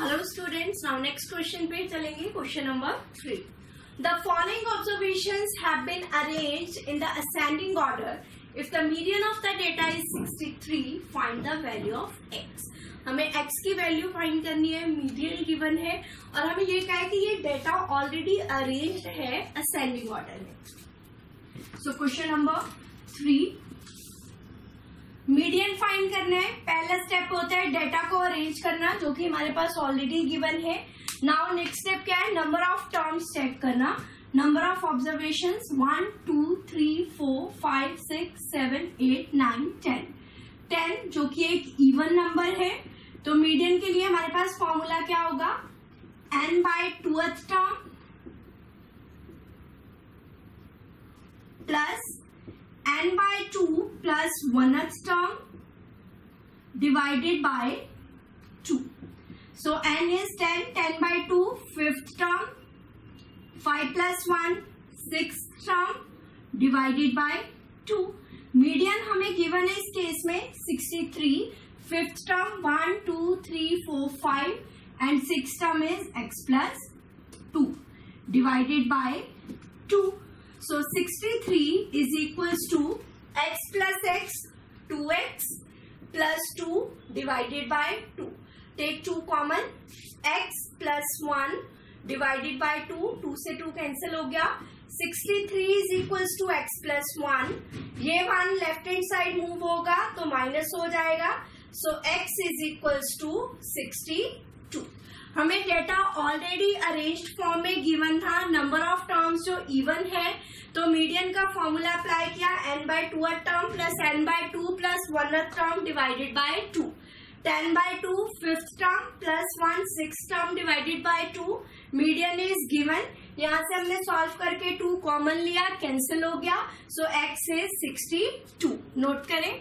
Hello students now next question पे चलेंगे question number three the following observations have been arranged in the ascending order if the median of the data is 63 find the value of X हमें X की value find करनी है median given है, और हमें ये कहा है कि ये डेटा ऑलरेडी अरेंज्ड है असेंडिंग ऑर्डर में. So question number three median find करना है पहला स्टेप होता है डेटा को अरेंज करना, जो कि हमारे पास ऑलरेडी गिवन है। नाउ नेक्स्ट स्टेप क्या है? नंबर ऑफ़ टर्म्स चेक करना। Number of observation one two three four five six seven eight nine ten ten जो कि एक इवन नंबर है। तो मीडियन के लिए हमारे पास फॉर्मूला क्या होगा? N by two term plus n by 2 plus 1th term divided by 2. So n is 10, 10 by 2, 5th term, 5 plus 1, 6th term divided by 2. Median हमें गिवन है इस केस में 63, fifth term 1, 2, 3, 4, 5 and sixth term is x plus 2 divided by 2. So 63 is equals to x plus x 2x plus 2 divided by 2. Take 2 common x plus 1 divided by 2. 2 से 2 cancel हो गया 63 is equals to x plus 1. ये 1 left hand side move होगा तो minus हो जाएगा. So x is equals to 62. हमें data already arrange form में गिवन था नंबर जो इवन है तो मीडियन का फॉर्मूला अप्लाई किया N by two term plus N by two plus one term divided by two ten by two fifth term plus one six term divided by two median is given यहाँ से हमने solve करके two common लिया cancel हो गया. So X is sixty two note करें.